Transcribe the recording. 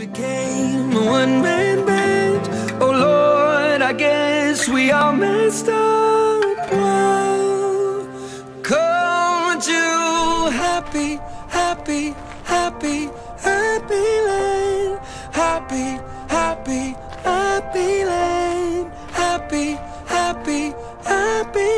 became a one-man band. Oh Lord, I guess we all messed up. Wow. Come to happy, happy, happy, happy land. Happy, happy, happy land. Happy, happy, happy.